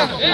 Oh!